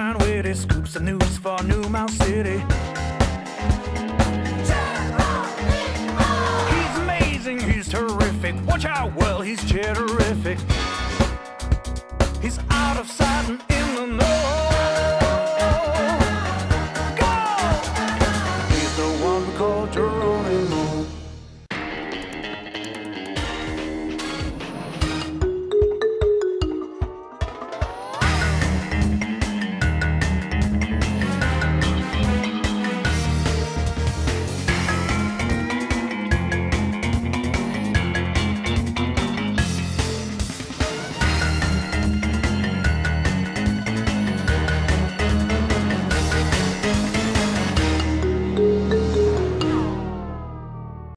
With witty scoops the news for New Mouse City. He's amazing, he's terrific. Watch out, well, he's terrific. He's out of sight and in the know. Go! He's the one we call Geronimo.